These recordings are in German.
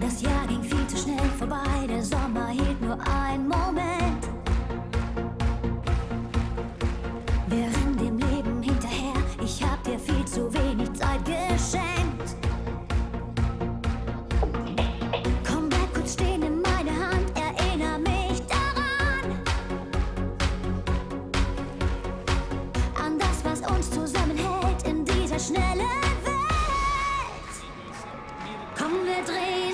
Das Jahr ging viel zu schnell vorbei, der Sommer hielt nur einen Moment. uns zusammenhält in dieser schnellen Welt. Komm, wir drehen.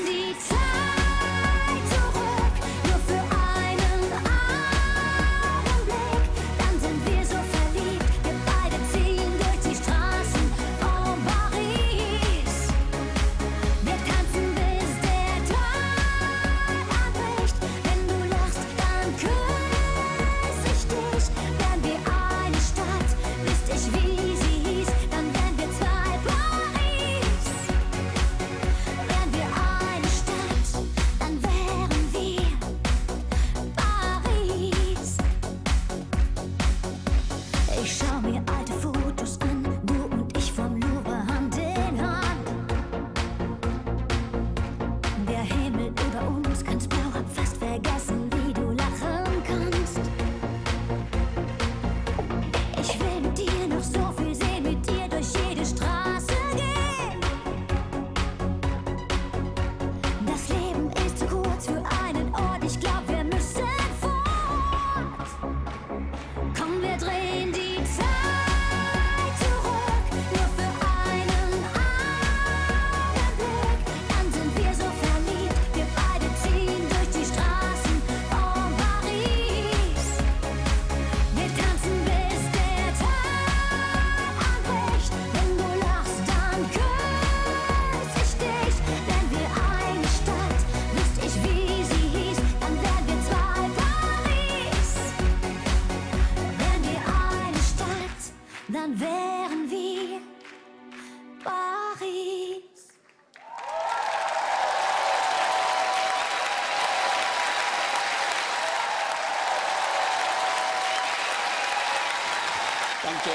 Danke.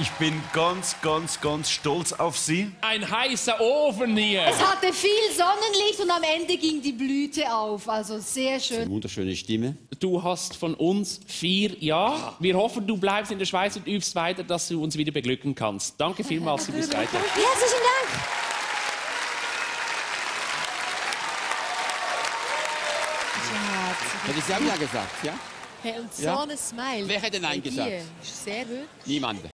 Ich bin ganz, ganz, ganz stolz auf Sie. Ein heißer Ofen hier. Es hatte viel Sonnenlicht und am Ende ging die Blüte auf. Also sehr schön. Eine wunderschöne Stimme. Du hast von uns vier Ja. Wir hoffen, du bleibst in der Schweiz und übst weiter, dass du uns wieder beglücken kannst. Danke vielmals, du weiter. Herzlichen Dank. Hätte ich ja gesagt, ja? Persone ja. Smile. Wer hätte Nein gesagt? Niemand.